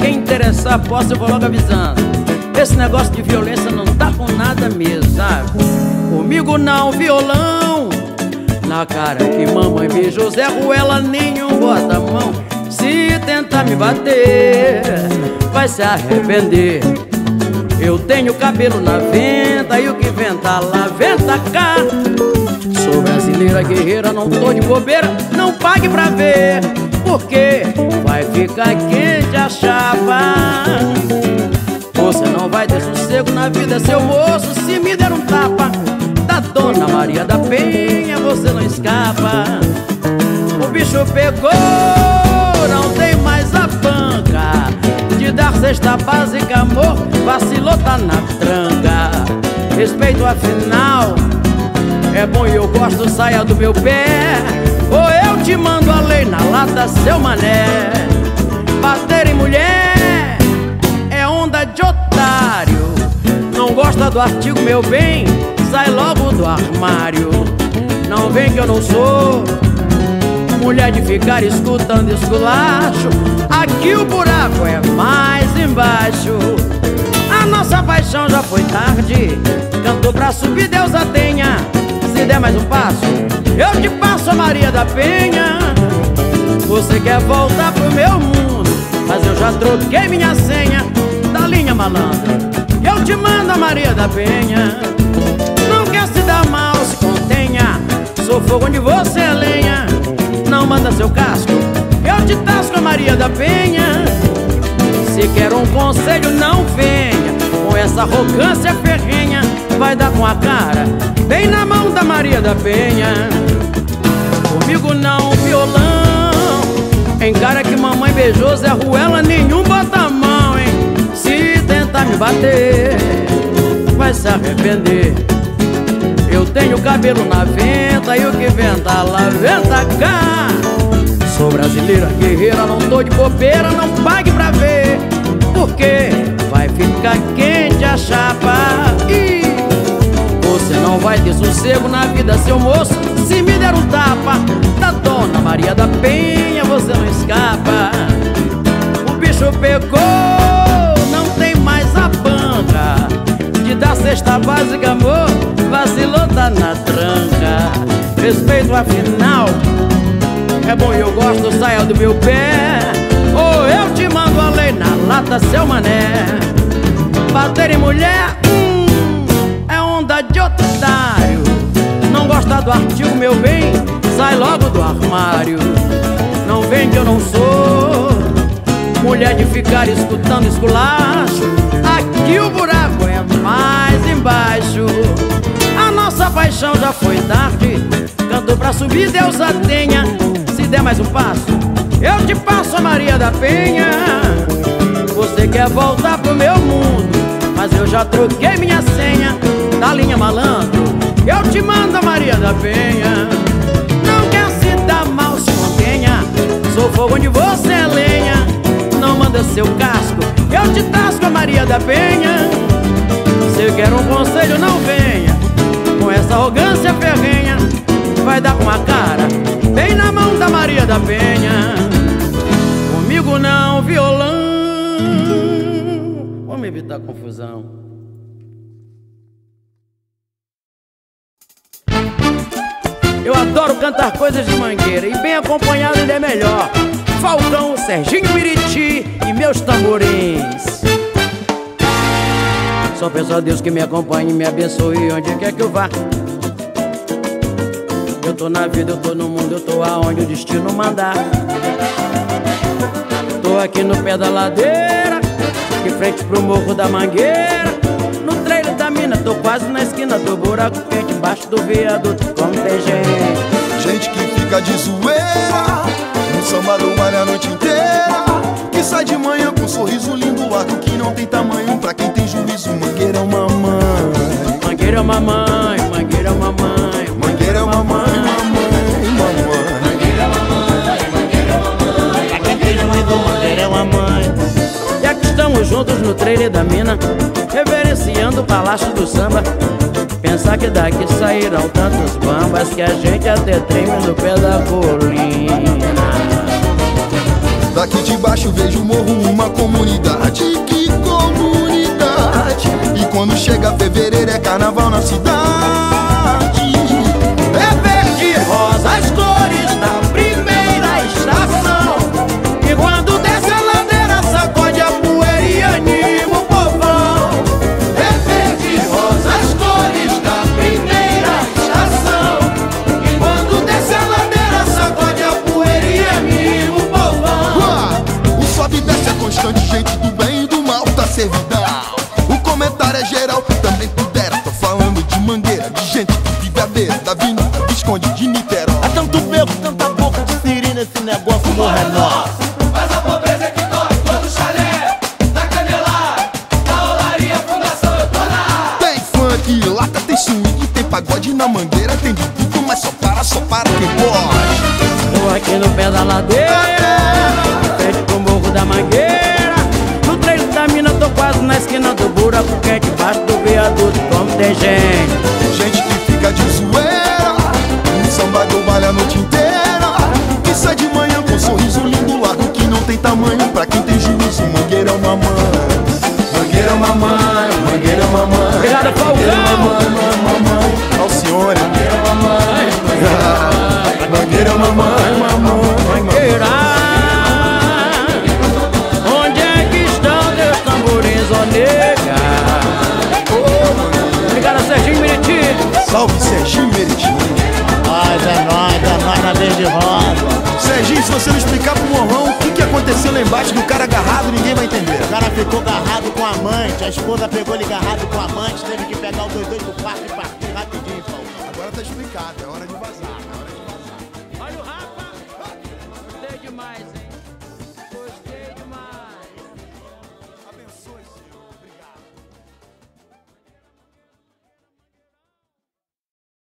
quem interessar possa, eu vou logo avisando. Esse negócio de violência não tá com nada mesmo, sabe? Comigo não, violão. Na cara que mamãe beijou Zé Ruela, nenhum bota a mão. Se tentar me bater, vai se arrepender. Eu tenho cabelo na venta e o que venta lá, venta cá. Sou brasileira guerreira, não tô de bobeira, não pague pra ver. Porque vai ficar quente a chapa. Você não vai ter sossego na vida, seu moço, se me der um tapa. Da dona Maria da Penha, você não escapa. O bicho pegou, não tem mais a banca. De dar cesta básica, amor, vacilou, tá na tranca. Respeito afinal, é bom e eu gosto, saia do meu pé. Te mando a lei na lata, seu mané. Bater em mulher é onda de otário. Não gosta do artigo, meu bem, sai logo do armário. Não vem que eu não sou mulher de ficar escutando esculacho. Aqui o buraco é mais embaixo. A nossa paixão já foi tarde. Cantou pra subir, Deus a tenha. Se der mais um passo, eu te passo a Maria da Penha. Você quer voltar pro meu mundo, mas eu já troquei minha senha da linha malandra. Eu te mando a Maria da Penha. Não quer se dar mal, se contenha. Sou fogo onde você é lenha. Não manda seu casco, eu te tasco a Maria da Penha. Se quer um conselho, não venha com essa arrogância ferrenha. Vai dar com a cara bem na mão da Maria da Penha. Comigo não, violão. Encara que mamãe beijou Zé Ruela, nenhum bota a mão, hein? Se tentar me bater, vai se arrepender. Eu tenho cabelo na venta e o que venta lá, venta cá. Sou brasileira guerreira, não tô de bobeira, não pague pra ver. Porque vai ficar quente a chapa. Não vai ter sossego na vida, seu moço. Se me der um tapa da dona Maria da Penha, você não escapa. O bicho pegou, não tem mais a banca. De dar cesta básica, amor, vacilou, tá na tranca. Respeito afinal, é bom eu gosto, saia do meu pé. Ou eu te mando a lei na lata, seu mané. Bater em mulher, hum, de otário. Não gosta do artigo, meu bem, sai logo do armário. Não vem que eu não sou mulher de ficar escutando esculacho. Aqui o buraco é mais embaixo. A nossa paixão já foi tarde. Canto pra subir, Deus a tenha. Se der mais um passo, eu te passo a Maria da Penha. Você quer voltar pro meu mundo, mas eu já troquei minha senha da linha malandro. Eu te mando a Maria da Penha. Não quer se dar mal, se contenha. Sou fogo onde você é lenha. Não manda seu casco, eu te tasco a Maria da Penha. Se quer um conselho, não venha com essa arrogância ferrenha. Vai dar com a cara bem na mão da Maria da Penha. Comigo não, violão. Vamos evitar confusão. Eu adoro cantar coisas de mangueira e bem acompanhado ainda é melhor. Falcão, Serginho Miriti e meus tamborins. Só peço a Deus que me acompanhe me abençoe onde quer que eu vá. Eu tô na vida, eu tô no mundo, eu tô aonde o destino mandar. Tô aqui no pé da ladeira, de frente pro morro da mangueira. Mina, tô quase na esquina do buraco quente, embaixo do viaduto, como tem gente. Gente que fica de zoeira No samba do baile a noite inteira Que sai de manhã com um sorriso lindo Ato que não tem tamanho Pra quem tem juízo Mangueira é uma mãe Mangueira é uma mãe, mangueira é uma mãe, Mangueira é uma mãe, mamãe, mamãe Mangueira é uma mãe. E aqui estamos juntos no trailer da mina, palácio do samba. Pensar que daqui sairão tantos bambas que a gente até treme no pé da colina. Daqui de baixo vejo o morro uma comunidade Que comunidade E quando chega fevereiro é carnaval na cidade Da avenida, Visconde de Niterói. É tanto beco, tanta boca de siri nesse negócio, morro é nosso. Mas a pobreza é que dói todo chalé Na canela, na olaria, fundação eu tô na Tem funk, lata, tem swing, tem pagode na mangueira Tem de tudo, mas só para, só para quem pode. Tô aqui no pé da ladeira Frente pro morro da mangueira. No trecho da mina tô quase na esquina do buraco Que é debaixo do viaduto como tem gente tamanho Pra quem tem juízo, mangueira é uma mãe. Mangueira é uma mãe, mangueira é uma mãe. Obrigado, Falcão. Mangueira é uma mãe, mamãe Alcione Mangueira é uma mãe Mangueira é uma mãe, mamãe Mangueira! Onde é que estão teus tamborins, ó nega? Obrigado, Serginho Meriti. Salve Serginho Meriti. Nós é nós, é nós na verde rosa. Serginho, se você não explicar pro morrão aconteceu lá embaixo do cara agarrado Ninguém vai entender O cara ficou agarrado com a amante, a esposa pegou ele agarrado com a amante, teve que pegar o dois dois do quarto e partir rapidinho, Falcão. Agora tá explicado, é hora de